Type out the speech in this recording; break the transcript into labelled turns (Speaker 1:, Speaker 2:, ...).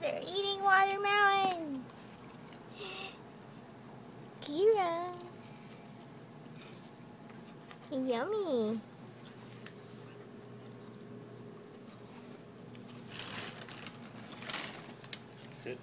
Speaker 1: They're eating watermelon. Kira. Yummy. Sit.